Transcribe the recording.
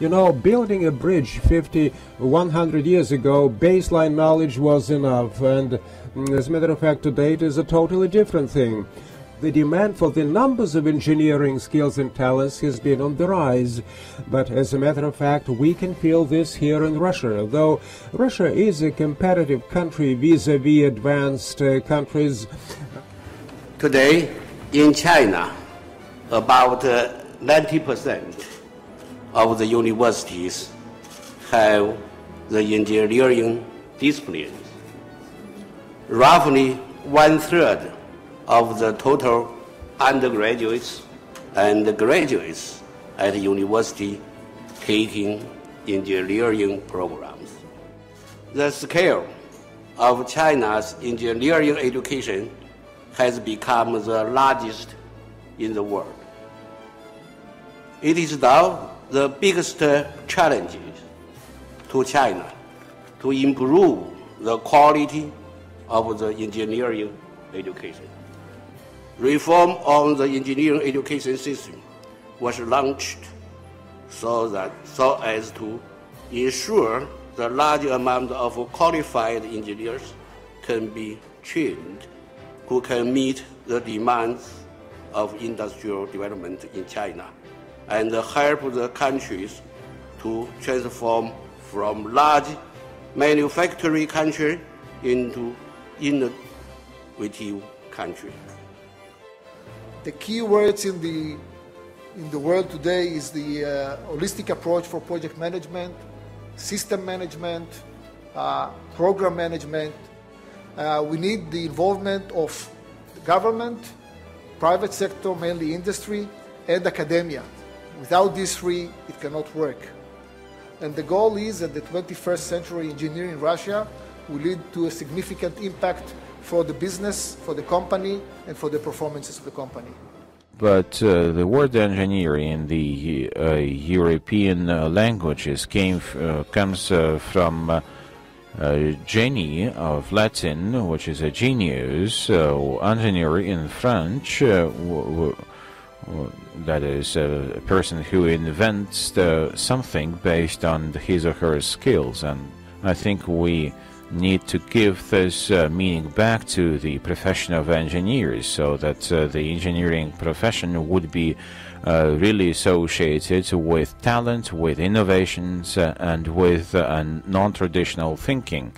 You know, building a bridge 50, 100 years ago, baseline knowledge was enough, and mm, as a matter of fact, today it is a totally different thing. The demand for the numbers of engineering skills and talents has been on the rise, but as a matter of fact, we can feel this here in Russia. Though Russia is a competitive country vis-a-vis advanced uh, countries. Today, in China, about uh, 90 percent of the universities have the engineering disciplines. Roughly one third of the total undergraduates and graduates at university taking engineering programs. The scale of China's engineering education has become the largest in the world. It is now the biggest challenge to China to improve the quality of the engineering education. Reform on the engineering education system was launched so that so as to ensure the large amount of qualified engineers can be trained who can meet the demands of industrial development in China and help the countries to transform from large manufacturing country into innovative country. The key words in the in the world today is the uh, holistic approach for project management, system management, uh, program management. Uh, we need the involvement of government, private sector, mainly industry, and academia. Without these three, it cannot work. And the goal is that the 21st century engineering in Russia will lead to a significant impact for the business, for the company, and for the performances of the company. But uh, the word engineer in the uh, European uh, languages came uh, comes uh, from uh, genie of Latin, which is a genius, engineer in French that is a person who invents something based on his or her skills and I think we need to give this uh, meaning back to the profession of engineers so that uh, the engineering profession would be uh, really associated with talent, with innovations, uh, and with uh, non-traditional thinking.